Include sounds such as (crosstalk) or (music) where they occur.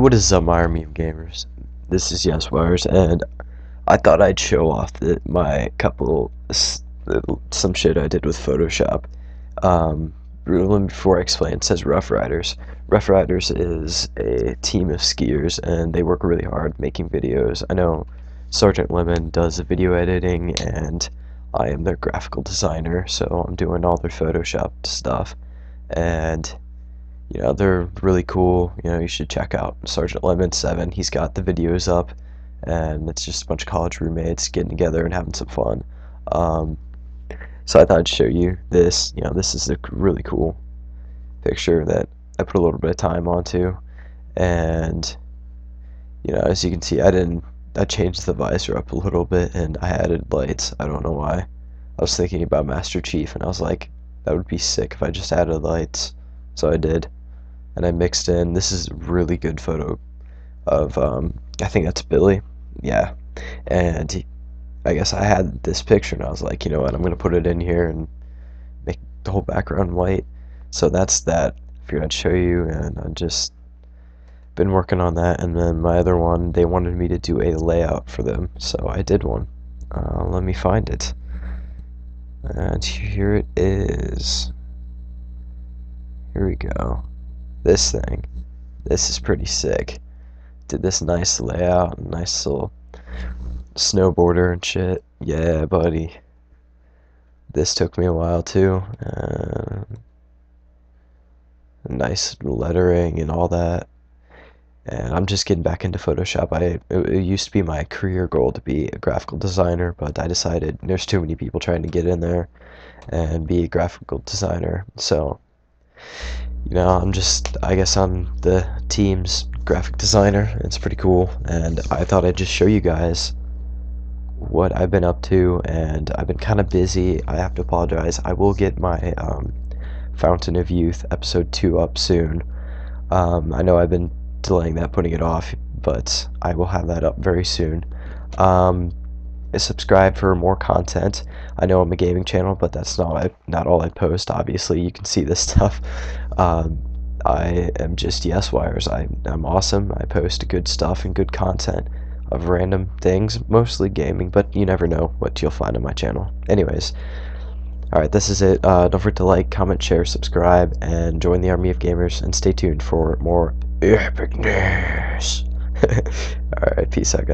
what is up, my army of gamers? This is Yeswirez, and I thought I'd show off the, my couple some shit I did with Photoshop. Um, before I explain, it says Rough Riders. Rough Riders is a team of skiers, and they work really hard making videos. I know Sergeant Lemon does the video editing, and I am their graphical designer, so I'm doing all their Photoshop stuff. And you know they're really cool. You know you should check out sergeant lemon 7 he's got the videos up and it's just a bunch of college roommates getting together and having some fun. Um, so I thought I'd show you this. You know this is a really cool picture that I put a little bit of time onto. And you know as you can see I didn't I changed the visor up a little bit and I added lights. I don't know why. I was thinking about Master Chief and I was like that would be sick if I just added lights. So I did and I mixed in. This is a really good photo of um, I think that's Billy. Yeah. And he, I guess I had this picture and I was like you know what? I'm gonna put it in here and make the whole background white. So that's that. I figured I'd show you and I just been working on that. And then my other one they wanted me to do a layout for them. So I did one. Uh, let me find it. And here it is. Here we go this thing. This is pretty sick. Did this nice layout, nice little snowboarder and shit. Yeah, buddy. This took me a while too. Uh, nice lettering and all that. And I'm just getting back into Photoshop. I it, it used to be my career goal to be a graphical designer, but I decided there's too many people trying to get in there and be a graphical designer. So you know, I'm just, I guess I'm the team's graphic designer. It's pretty cool, and I thought I'd just show you guys what I've been up to, and I've been kind of busy. I have to apologize. I will get my um, Fountain of Youth episode 2 up soon. Um, I know I've been delaying that, putting it off, but I will have that up very soon. Um, subscribe for more content. I know I'm a gaming channel, but that's not not all I post. Obviously, you can see this (laughs) stuff. Um, I am just Yeswirez. I, I'm awesome. I post good stuff and good content of random things, mostly gaming, but you never know what you'll find on my channel. Anyways, alright, this is it. Uh, don't forget to like, comment, share, subscribe, and join the army of gamers, and stay tuned for more epicness. (laughs) alright, peace out, guys.